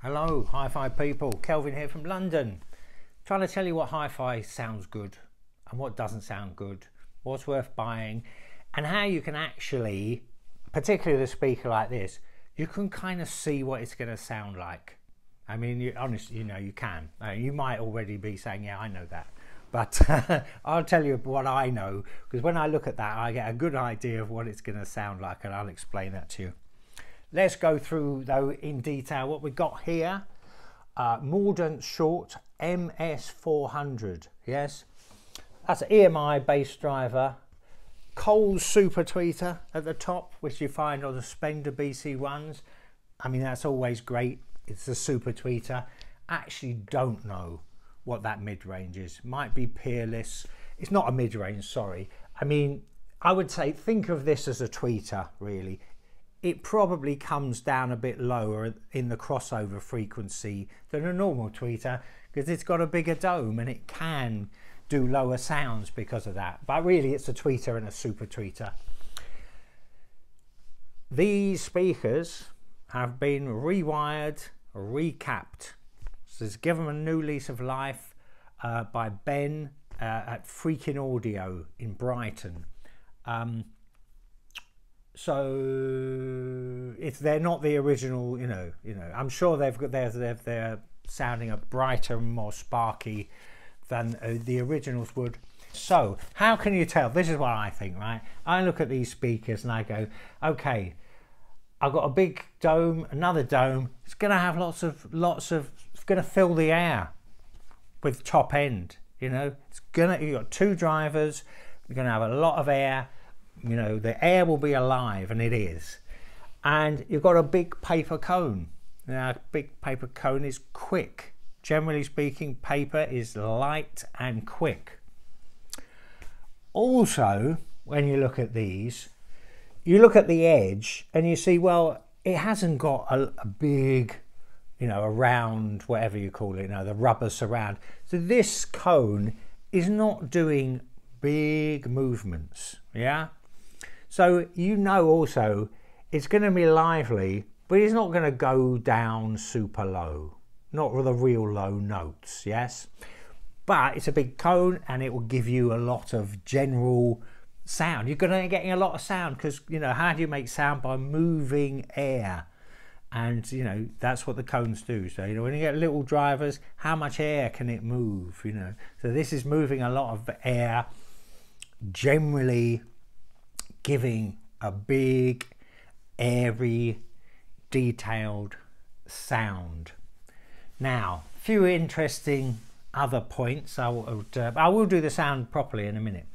Hello, hi-fi people. Kelvin here from London. Trying to tell you what hi-fi sounds good and what doesn't sound good, what's worth buying, and how you can actually, particularly a speaker like this, you can kind of see what it's going to sound like. I mean, you, honestly, you know, you can. Uh, you might already be saying, "Yeah, I know that," but I'll tell you what I know because when I look at that, I get a good idea of what it's going to sound like, and I'll explain that to you. Let's go through though in detail what we've got here. Uh, Mordaunt Short MS400, yes. That's an EMI bass driver. Coles Super Tweeter at the top, which you find on the Spendor BC1s. I mean, that's always great. It's a Super Tweeter. Actually don't know what that mid-range is. Might be Peerless. It's not a mid-range, sorry. I mean, I would say think of this as a tweeter, really it probably comes down a bit lower in the crossover frequency than a normal tweeter because it's got a bigger dome and it can do lower sounds because of that. But really it's a tweeter and a super tweeter. These speakers have been rewired, recapped. So it's given them a new lease of life uh, by Ben uh, at Freaking Audio in Brighton. Um, so if they're not the original, you know, you know, I'm sure they've got they're they're, they're sounding a brighter and more sparky than uh, the originals would. So how can you tell? This is what I think, right? I look at these speakers and I go, okay, I've got a big dome, another dome. It's going to have lots of lots of. It's going to fill the air with top end. You know, it's gonna. You've got two drivers. You're going to have a lot of air you know the air will be alive and it is. And you've got a big paper cone. Now a big paper cone is quick. Generally speaking paper is light and quick. Also when you look at these you look at the edge and you see well it hasn't got a, a big you know a round whatever you call it you know the rubber surround. So this cone is not doing big movements yeah so you know also it's going to be lively, but it's not going to go down super low. Not the real low notes, yes? But it's a big cone and it will give you a lot of general sound. You're going to be getting a lot of sound because, you know, how do you make sound? By moving air. And, you know, that's what the cones do. So, you know, when you get little drivers, how much air can it move, you know? So this is moving a lot of air generally giving a big, airy, detailed sound. Now, few interesting other points. I will, uh, I will do the sound properly in a minute.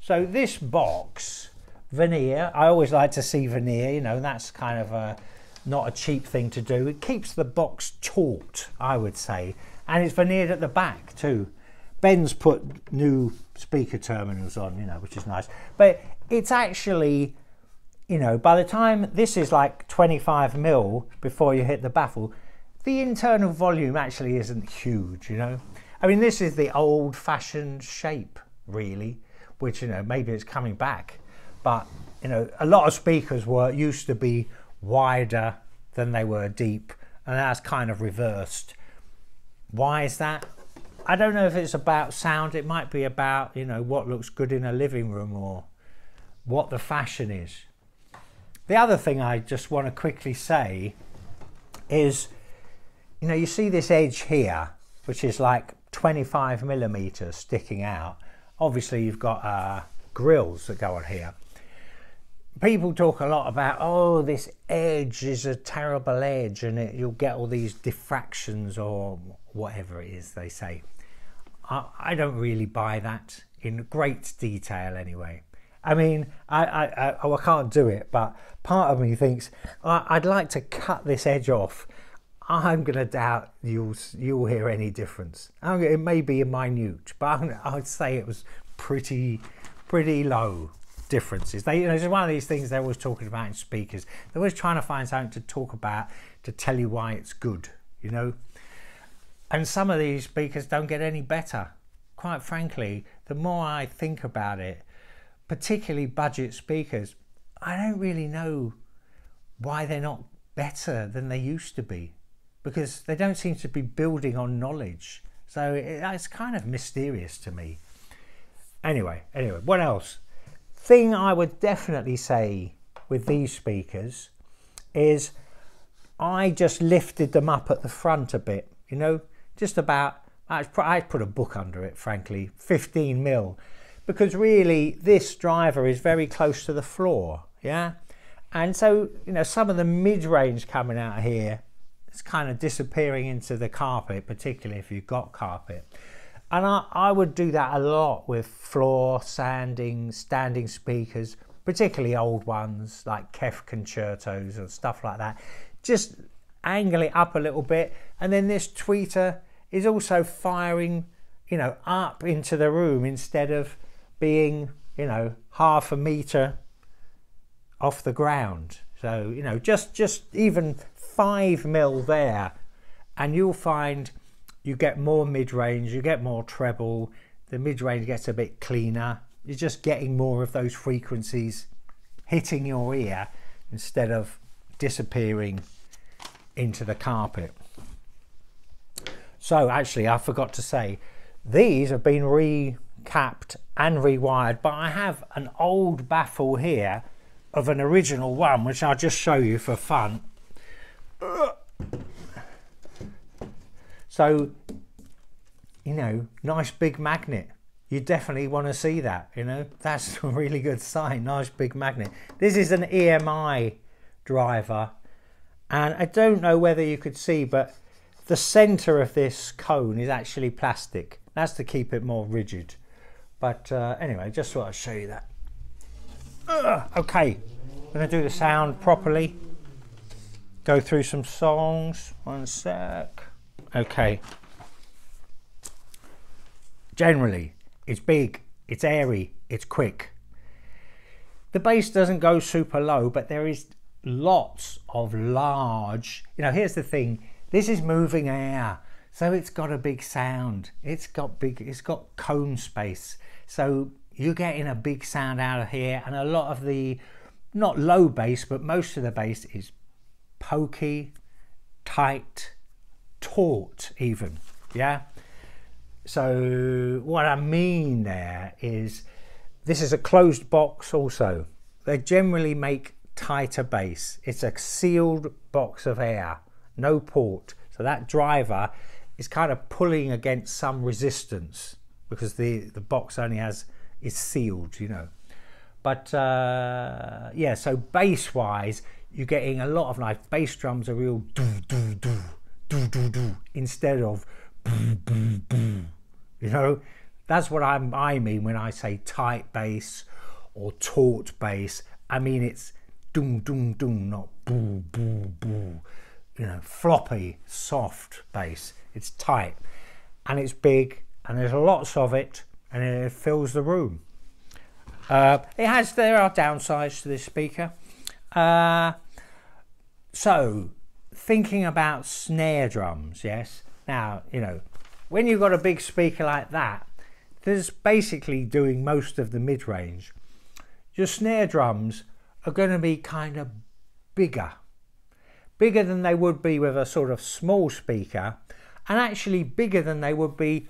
So this box, veneer, I always like to see veneer, you know, that's kind of a, not a cheap thing to do. It keeps the box taut, I would say, and it's veneered at the back too. Ben's put new speaker terminals on, you know, which is nice. But it's actually, you know, by the time this is like 25 mil before you hit the baffle, the internal volume actually isn't huge, you know. I mean, this is the old fashioned shape, really, which, you know, maybe it's coming back. But, you know, a lot of speakers were used to be wider than they were deep, and that's kind of reversed. Why is that? I don't know if it's about sound, it might be about, you know, what looks good in a living room or what the fashion is. The other thing I just want to quickly say is, you know, you see this edge here, which is like 25 millimeters sticking out. Obviously, you've got uh, grills that go on here. People talk a lot about, oh, this edge is a terrible edge and it, you'll get all these diffractions or whatever it is they say. I, I don't really buy that in great detail anyway. I mean, I, I, I, oh, I can't do it, but part of me thinks I'd like to cut this edge off. I'm going to doubt you'll you'll hear any difference. Oh, it may be a minute, but I'd say it was pretty pretty low differences. They, you know, it's one of these things they're always talking about in speakers. They're always trying to find something to talk about to tell you why it's good, you know. And some of these speakers don't get any better. Quite frankly, the more I think about it, particularly budget speakers, I don't really know why they're not better than they used to be. because they don't seem to be building on knowledge. So it, it's kind of mysterious to me. Anyway, anyway, what else? Thing I would definitely say with these speakers is I just lifted them up at the front a bit, you know, just about, I put a book under it, frankly, 15 mil, because really this driver is very close to the floor, yeah? And so, you know, some of the mid-range coming out here, it's kind of disappearing into the carpet, particularly if you've got carpet. And I, I would do that a lot with floor, sanding, standing speakers, particularly old ones like Kef concertos and stuff like that. Just angle it up a little bit. And then this tweeter is also firing, you know, up into the room instead of being, you know, half a meter off the ground. So, you know, just, just even five mil there and you'll find you get more mid-range, you get more treble, the mid-range gets a bit cleaner. You're just getting more of those frequencies hitting your ear instead of disappearing into the carpet. So actually, I forgot to say, these have been recapped and rewired, but I have an old baffle here of an original one, which I'll just show you for fun. So, you know, nice big magnet. You definitely want to see that, you know. That's a really good sign, nice big magnet. This is an EMI driver. And I don't know whether you could see, but the center of this cone is actually plastic. That's to keep it more rigid. But uh, anyway, just thought I'd show you that. Okay, I'm going to do the sound properly. Go through some songs. One sec. Okay. Generally, it's big, it's airy, it's quick. The bass doesn't go super low, but there is lots of large. You know, here's the thing this is moving air, so it's got a big sound. It's got big, it's got cone space. So you're getting a big sound out of here, and a lot of the not low bass, but most of the bass is pokey, tight, taut, even. Yeah. So what I mean there is this is a closed box also. They generally make tighter bass. It's a sealed box of air, no port. So that driver is kind of pulling against some resistance because the, the box only has, is sealed, you know. But uh, yeah, so bass wise, you're getting a lot of like bass drums are real do do do do do do instead of boom boom boom. You know, that's what I'm, I mean when I say tight bass or taut bass. I mean it's doom doom doom, not boo boo boo. You know, floppy, soft bass. It's tight and it's big and there's lots of it and it fills the room. Uh, it has there are downsides to this speaker. Uh, so thinking about snare drums, yes. Now you know when you've got a big speaker like that, there's basically doing most of the mid range. Your snare drums are going to be kind of bigger, bigger than they would be with a sort of small speaker, and actually bigger than they would be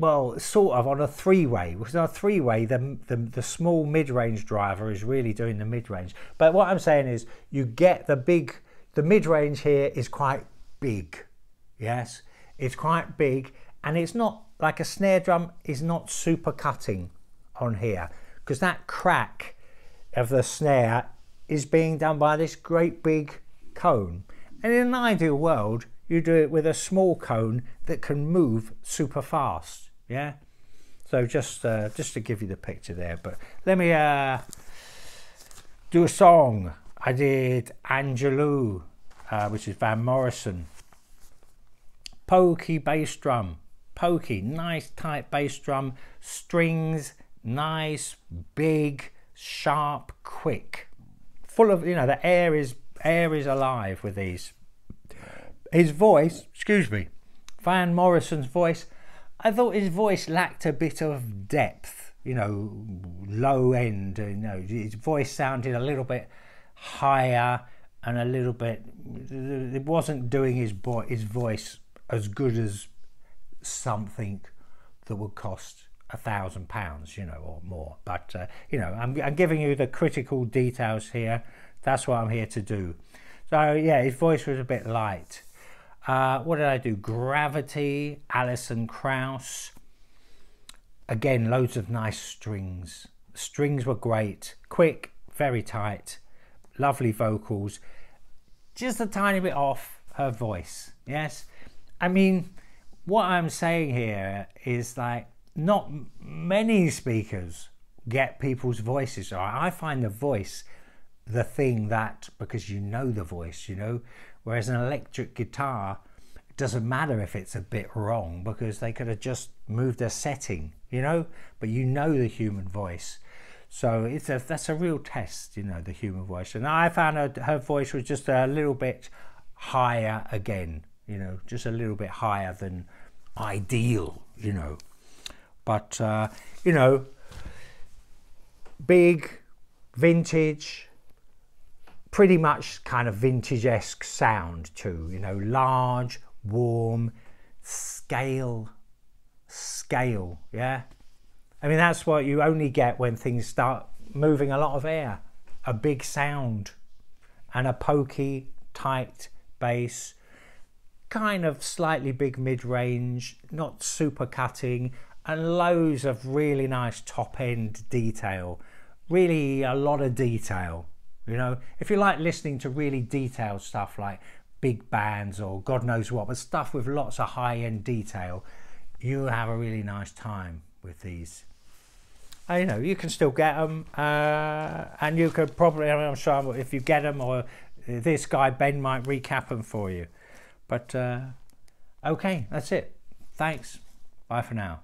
well, sort of on a three-way. Because on a three-way, the, the, the small mid-range driver is really doing the mid-range. But what I'm saying is, you get the big, the mid-range here is quite big. Yes, it's quite big, and it's not like a snare drum is not super cutting on here because that crack of the snare is being done by this great big cone. And in an ideal world, you do it with a small cone that can move super fast. Yeah. So just uh, just to give you the picture there, but let me uh, do a song. I did Angelou, uh, which is Van Morrison. Pokey bass drum, pokey, nice tight bass drum, strings, nice, big, sharp, quick, full of you know the air is air is alive with these. His voice, excuse me, Van Morrison's voice I thought his voice lacked a bit of depth, you know, low end, you know, his voice sounded a little bit higher and a little bit. It wasn't doing his his voice as good as something that would cost a thousand pounds, you know, or more. But uh, you know, I'm, I'm giving you the critical details here. That's what I'm here to do. So yeah, his voice was a bit light. Uh, what did I do? Gravity, Alison Krauss. Again, loads of nice strings. Strings were great, quick, very tight, lovely vocals. Just a tiny bit off her voice. Yes, I mean, what I'm saying here is like not many speakers get people's voices. I find the voice the thing that because you know the voice, you know, whereas an electric guitar it doesn't matter if it's a bit wrong because they could have just moved a setting, you know, but you know the human voice. So it's a that's a real test, you know, the human voice. And I found her, her voice was just a little bit higher again, you know, just a little bit higher than ideal, you know. But uh, you know, big, vintage, pretty much kind of vintage-esque sound too. You know, large, warm, scale, scale. Yeah, I mean that's what you only get when things start moving a lot of air. A big sound and a pokey, tight bass, kind of slightly big mid-range, not super cutting, and loads of really nice top-end detail. Really a lot of detail. You know, if you like listening to really detailed stuff like big bands or God knows what, but stuff with lots of high-end detail, you have a really nice time with these. Uh, you know, you can still get them, uh, and you could probably, I'm sure if you get them, or this guy Ben might recap them for you. But uh, okay, that's it. Thanks. Bye for now.